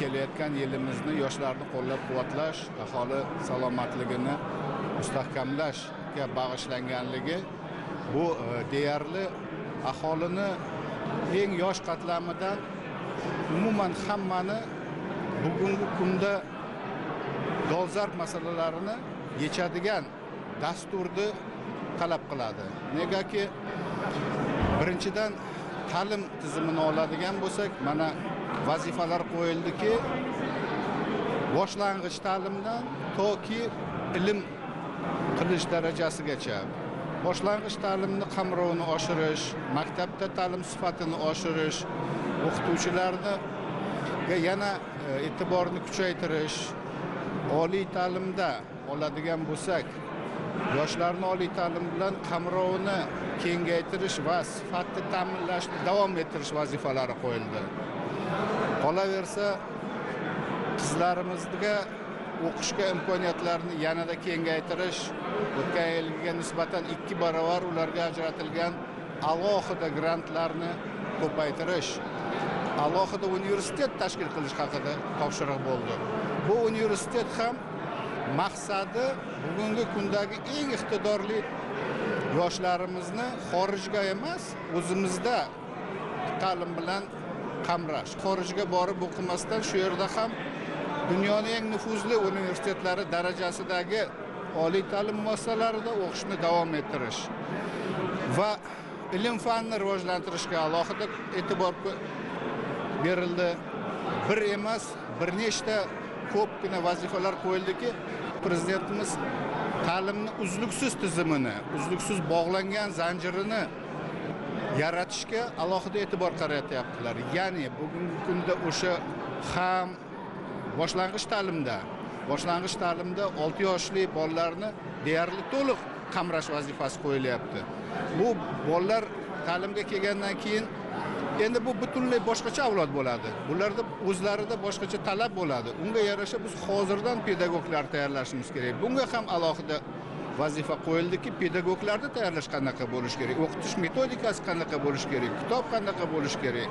kelayotgan yilimizni yoshlarni qo'llab quvvatlash aholi salomatligini mustahkamlashga bag'ishlanganligi bu e, deyarli aholini eng yosh qatlamidan umuman hammani bugungi kunda dolzarb masalalarini yechadigan dasturni talab qiladi. Negaki birinchidan ta'lim tizimini oladigan bo'lsak mana vazifalar qo'yildiki boshlang'ich ta'limdan toki ilm qilish darajasigacha. Boshlang'ich ta'limni qamrovini oshirish maktabda ta'lim sifatini oshirish o'qituvchilarni yana e, e'tiborni kuchaytirish oliy ta'limda oladigan bo'lsak yoshlarni oliy ta'lim bilan qamrovini kengaytirish va sifatni ta'minlashni davom ettirish vazifalari qo'yildi. Qolaversa qizlarimizga o'qishga imkoniyatlarni yanada kengaytirish o'tgan yilgiga nisbatan ikki barobar ularga ajratilgan alohida grantlarni ko'paytirish alohida universitet tashkil qilish haqida topshiriq bo'ldi. Bu universitet ham maqsadi bugungi kundagi eng iqtidorli yoshlarimizni xorijga emas o'zimizda ta'lim bilan qamrash. Xorijga borib o'qimasdan shu yerda ham dunyoning eng nufuzli universitetlari darajasidagi oliy ta'lim muassasalarida o'qishni davom ettirish va ilm fanni rivojlantirishga alohida e'tibor berildi. Bir emas bir nechta ko'pgina vazifalar qo'yildiki prezidentimiz ta'limni uzluksiz tizimini uzluksiz bog'langan zanjirini yaratishga alohida e'tibor qaratyaptilar. Ya'ni bugungi kunda o'sha ham boshlang'ich ta'limda boshlang'ich ta'limda olti yoshli bolalarni deyarli to'liq qamrash vazifasi qo'yilyapti. Bu bolalar ta'limga kelgandan keyin endi bu butunlay boshqacha avlod bo'ladi. Bularda o'zlarida boshqacha talab bo'ladi. Unga yarasha biz hozirdan pedagoglar tayyorlashimiz kerak. Bunga ham alohida vazifa qo'yildiki pedagoglarni tayyorlash qanaqa bo'lishi kerak? O'qitish metodikasi qanaqa bo'lishi kerak? Kitob qanaqa bo'lishi kerak?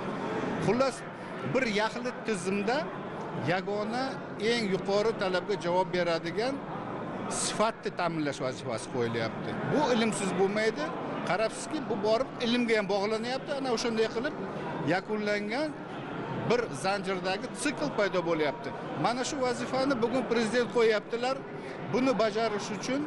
Xullas bir yaxlit tizimda yagona eng yuqori talabga javob beradigan sifatni ta'minlash vazifasi qo'yilyapti. Bu ilmsiz bo'lmaydi. Qarabsizki bu borib ilmga ham bog'lanyapti. Ana o'shanday qilib yakunlangan bir zanjirdagi sikl paydo bo'lyapti. Mana shu vazifani bugun prezident qo'yyaptilar buni bajarish uchun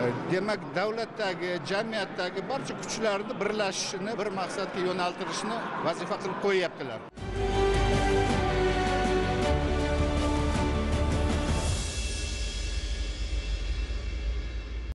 e, demak davlatdagi jamiyatdagi barcha kuchlarni birlashishini bir maqsadga yo'naltirishni vazifa qilib qo'yyaptilar